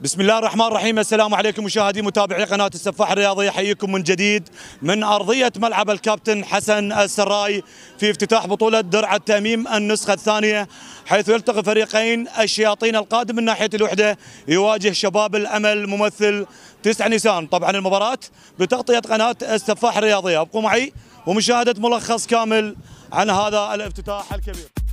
بسم الله الرحمن الرحيم. السلام عليكم مشاهدي متابعي قناة السفاح الرياضي. أحييكم من جديد من أرضية ملعب الكابتن حسن السراي في افتتاح بطولة درع التأميم النسخة الثانية حيث يلتقي فريقين الشياطين القادم من ناحية الوحدة يواجه شباب الأمل ممثل 9 نيسان. طبعا المباراة بتغطية قناة السفاح الرياضية. أبقوا معي ومشاهدة ملخص كامل عن هذا الافتتاح الكبير.